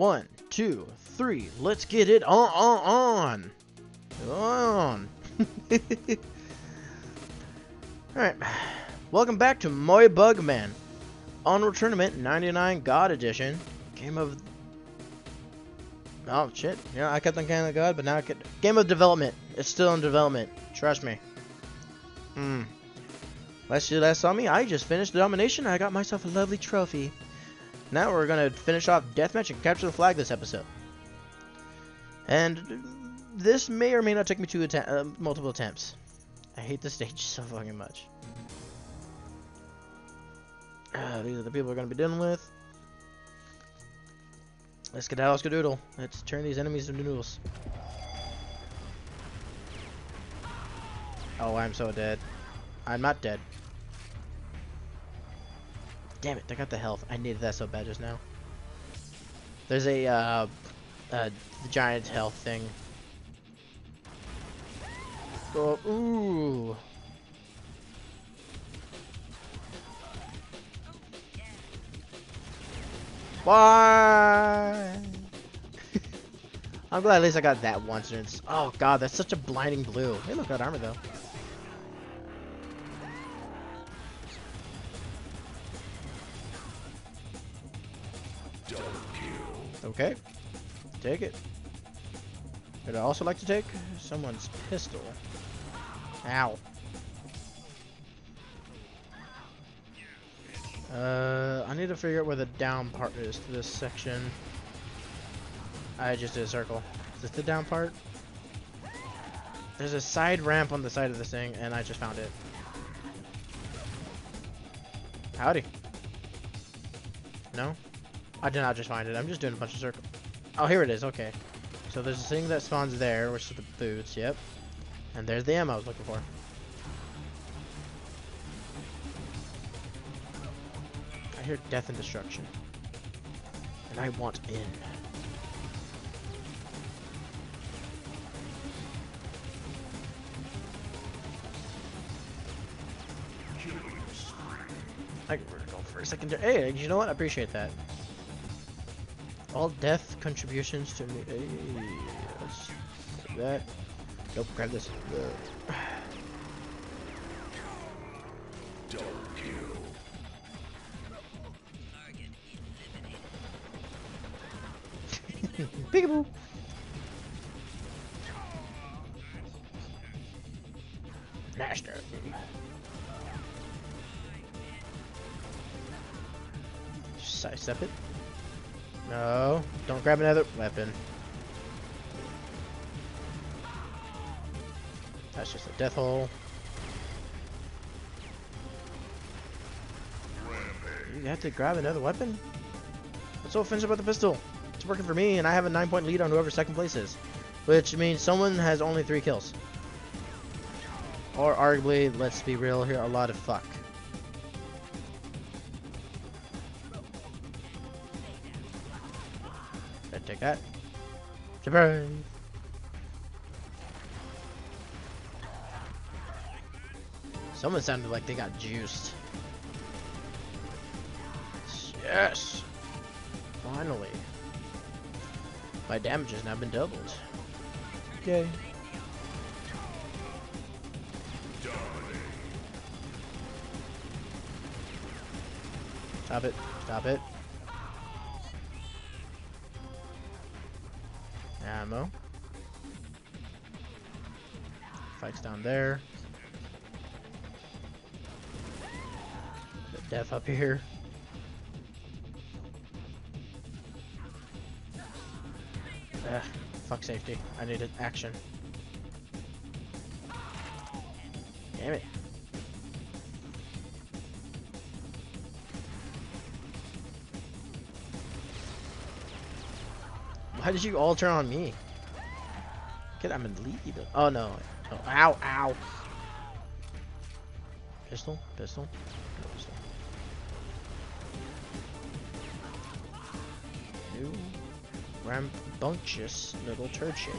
One, two, three. Let's get it on, on, on. On. Alright. Welcome back to Moe BugMan. Unreal Tournament 99 God Edition. Game of... Oh, shit. Yeah, I kept on Game of God, but now I get... Game of Development. It's still in development. Trust me. Hmm. Last year last saw me, I just finished the domination I got myself a lovely trophy. Now we're gonna finish off deathmatch and capture the flag this episode. And this may or may not take me to uh, multiple attempts. I hate this stage so fucking much. Uh, these are the people we're gonna be dealing with. Let's get out, let's doodle. Let's turn these enemies into noodles. Oh, I'm so dead. I'm not dead. Damn it, I got the health. I needed that so bad just now. There's a, uh, uh, giant health thing. Go up. Ooh. Why? I'm glad at least I got that once. Oh god, that's such a blinding blue. Hey, look, got armor though. Okay. Take it. Would I also like to take someone's pistol? Ow. Uh, I need to figure out where the down part is to this section. I just did a circle. Is this the down part? There's a side ramp on the side of this thing, and I just found it. Howdy. No? I did not just find it. I'm just doing a bunch of circles. Oh, here it is. Okay. So there's a thing that spawns there, which is the boots. Yep. And there's the ammo I was looking for. I hear death and destruction. And I want in. I go for a second. Hey, you know what? I appreciate that. All death contributions to me. Hey, that. Nope, grab this. Uh. Peekaboo! Master. Sidestep it. No, don't grab another weapon. That's just a death hole. You have to grab another weapon? What's so offensive about the pistol? It's working for me, and I have a 9 point lead on whoever second place is. Which means someone has only 3 kills. Or arguably, let's be real here, a lot of fuck. Take that. Surprise! Someone sounded like they got juiced. Yes! Finally. My damage has now been doubled. Okay. Stop it. Stop it. Ammo. Fights down there. Death up here. Ugh, fuck safety. I needed action. Damn it. Why did you all turn on me? Get I'm in lead. Oh no. Oh, ow, ow. Pistol, pistol, pistol. New rambunctious little turd shake.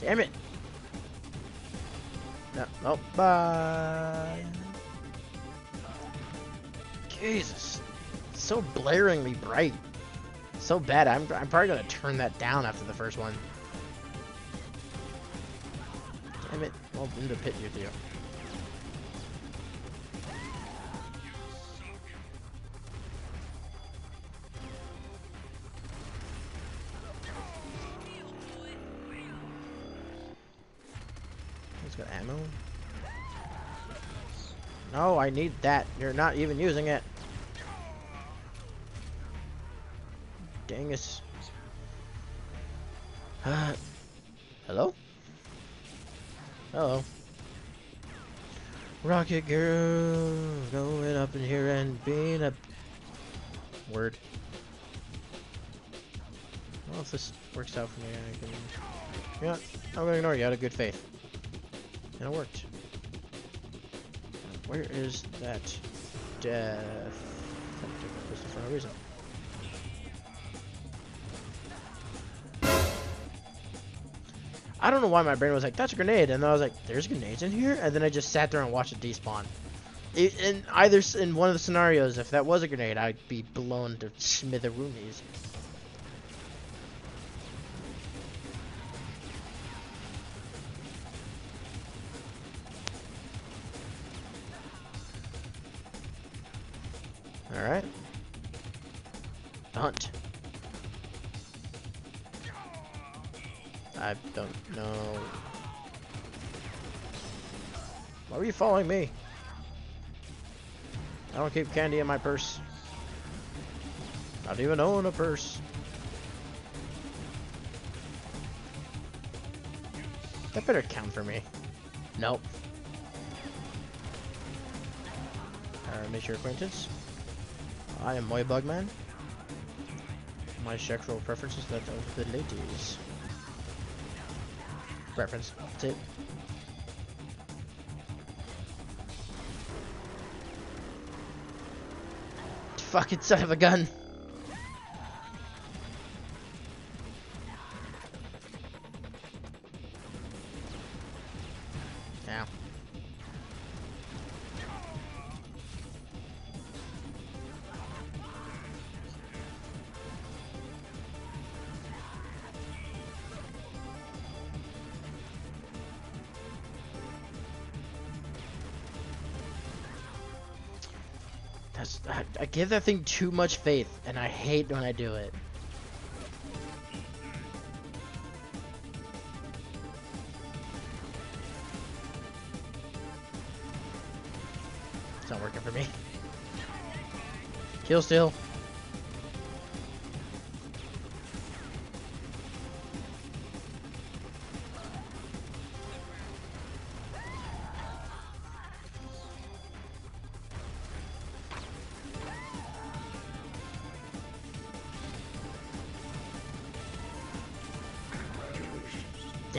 Damn it! Oh, bye. Jesus. It's so blaringly bright. So bad. I'm, I'm probably going to turn that down after the first one. Damn it. Well, in the pit you. Got ammo. No, I need that. You're not even using it. Dang it. Hello? Hello. Rocket girl going up in here and being a word. Well, if this works out for me, I can. Yeah, I'm gonna ignore you out of good faith. And it worked. Where is that death? for no reason. I don't know why my brain was like, that's a grenade. And then I was like, there's grenades in here? And then I just sat there and watched it despawn. It, in either, in one of the scenarios, if that was a grenade, I'd be blown to smitheroonies. Alright. Hunt. I don't know. Why were you following me? I don't keep candy in my purse. I don't even own a purse. That better count for me. Nope. Uh, make your acquaintance. I am Moe BugMan. My sexual preference is that of the ladies. Preference. That's it. Fucking son of a gun. Ow. That's I, I give that thing too much faith, and I hate when I do it. It's not working for me. Kill still.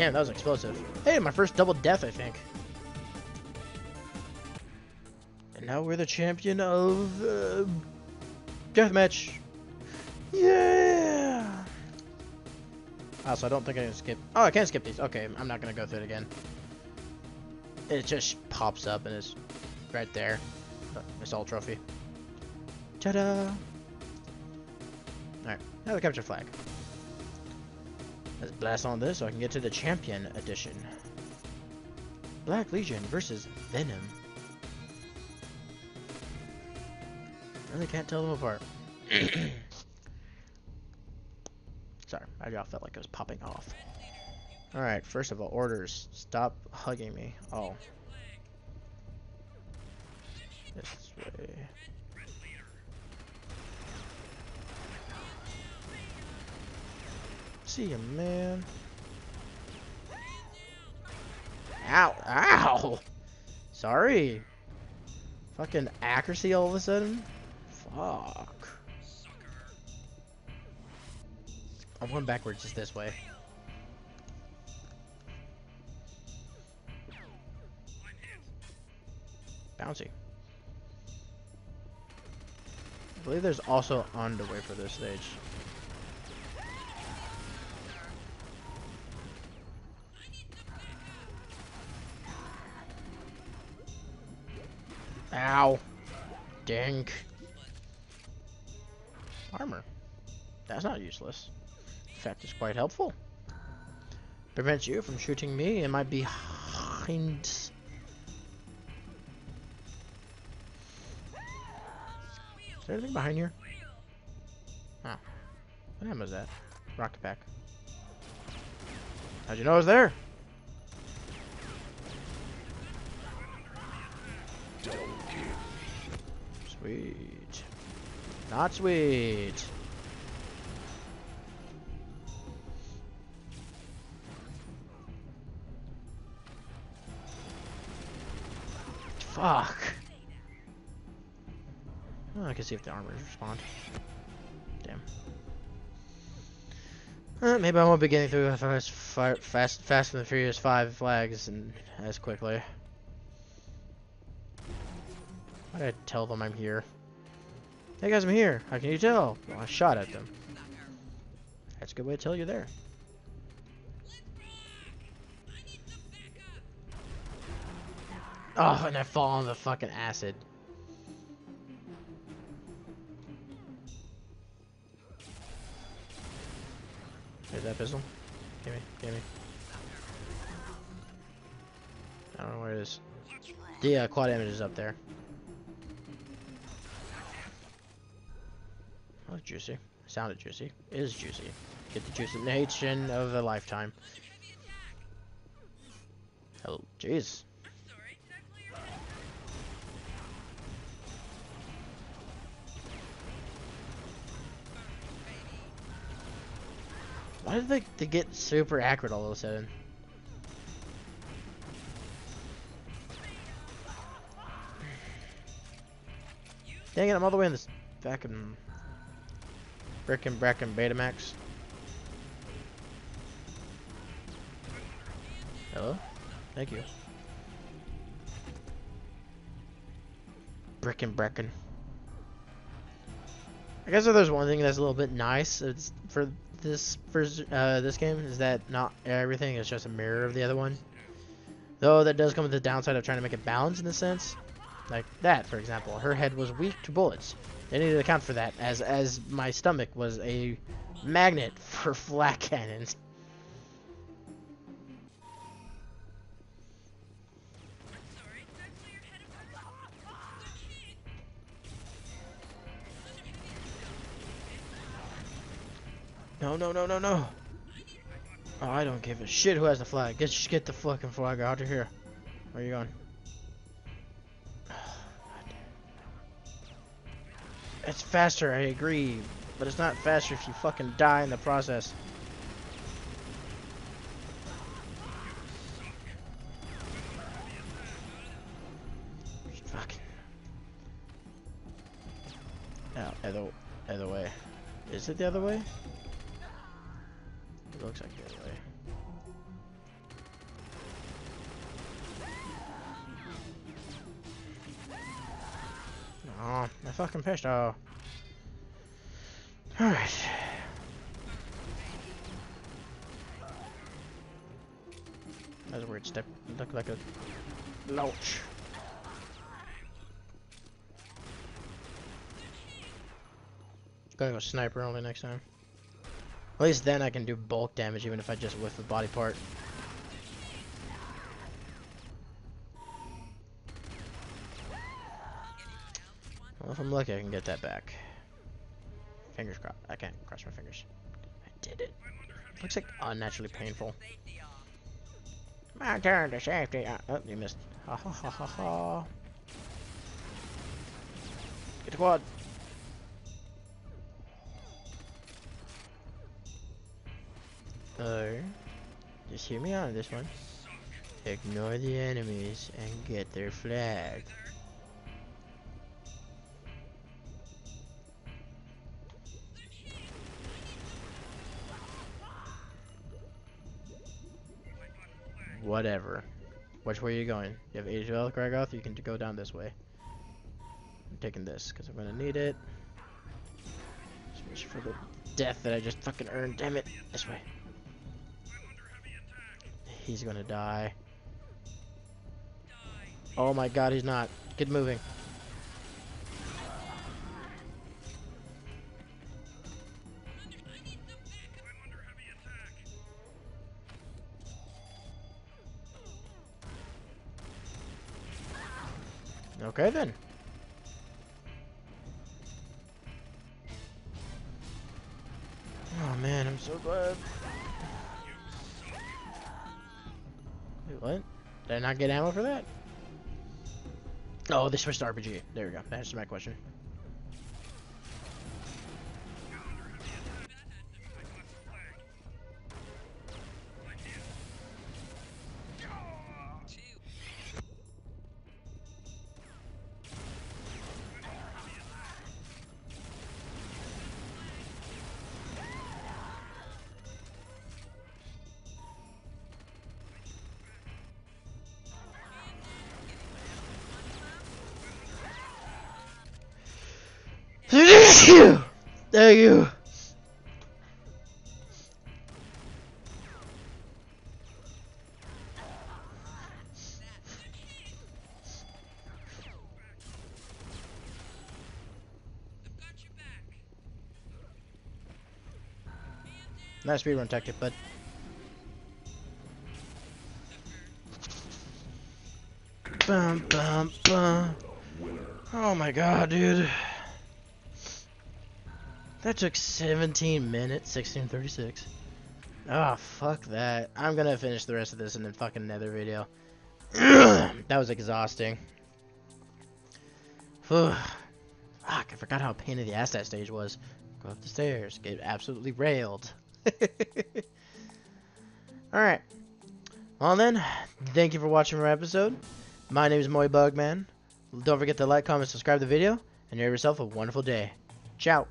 Damn, that was explosive. Hey, my first double death, I think. And now we're the champion of uh, deathmatch. Yeah. Also, I don't think I can skip. Oh, I can skip these. Okay, I'm not gonna go through it again. It just pops up and it's right there. Assault trophy. Ta-da! Alright, now the capture flag. Let's blast on this so I can get to the champion edition. Black Legion versus Venom. I Really can't tell them apart. Sorry, I just felt like I was popping off. Alright, first of all, orders. Stop hugging me. Oh. This way. See you, man. Ow! Ow! Sorry. Fucking accuracy all of a sudden? Fuck. I'm going backwards just this way. Bouncy. I believe there's also underway for this stage. Ow. Dink. Armor. That's not useless. In fact, it's quite helpful. Prevents you from shooting me and my behind. Is there anything behind here? Oh. What ammo is that? Rocket pack. How'd you know it was there? Sweet. Not sweet. Fuck. Oh, I can see if the armors respond. Damn. Uh, maybe I won't be getting through fast, fast, fast and the Furious 5 flags and as quickly. I tell them I'm here? Hey guys, I'm here. How can you tell? Well, I shot at them. That's a good way to tell you're there. Oh, and I fall on the fucking acid. Here's that pistol. Gimme, gimme. I don't know where it is. The uh, quad damage is up there. Oh, juicy. Sounded juicy. Is juicy. Get the juicination of nature of a lifetime. Oh, jeez. Why did they, they get super accurate all of a sudden? Dang it, I'm all the way in this fucking Frickin' Brecken Betamax. Hello? Thank you. Brickin' Brecken. I guess if there's one thing that's a little bit nice it's for this for uh, this game is that not everything is just a mirror of the other one. Though that does come with the downside of trying to make it balanced in a sense. Like that, for example. Her head was weak to bullets. They needed to account for that, as as my stomach was a magnet for flak cannons. No, no, no, no, no. Oh, I don't give a shit who has the flag. Get, get the fucking flag out of here. Where are you going? It's faster, I agree. But it's not faster if you fucking die in the process. Fucking. No, other, other way. Is it the other way? It looks like the other way. Oh, I fucking pissed. Oh. Alright. That's a weird step. Look like a loach. Gonna go sniper only next time. At least then I can do bulk damage even if I just whiff the body part. Well, if I'm lucky, I can get that back. Fingers crossed. I can't cross my fingers. I did it. Looks like unnaturally painful. My turn to safety. Uh, oh, you missed. Ha ha ha ha ha. Get the quad. Or, just hear me out on this one. Ignore the enemies and get their flag. Whatever. Which way are you going? You have 80 health, Gragoth? You can go down this way. I'm taking this, because I'm going to need it. Just for the death that I just fucking earned. Damn it. This way. He's going to die. Oh my god, he's not. Get moving. Okay then. Oh man, I'm so glad. Wait, what? Did I not get ammo for that? Oh, they switched to RPG. There we go. That answers my question. Thank you. You. Nice speedrun tactic, but bum bum bum. Oh my god, dude. That took 17 minutes, 1636. Ah, oh, fuck that. I'm gonna finish the rest of this in the fucking nether video. that was exhausting. Fuck, I forgot how pain in the ass that stage was. Go up the stairs, get absolutely railed. Alright. Well then, thank you for watching our episode. My name is Moe BugMan. Don't forget to like, comment, subscribe to the video, and you have yourself a wonderful day. Ciao.